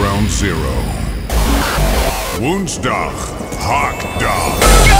ground zero. Woensdag, Hakdag.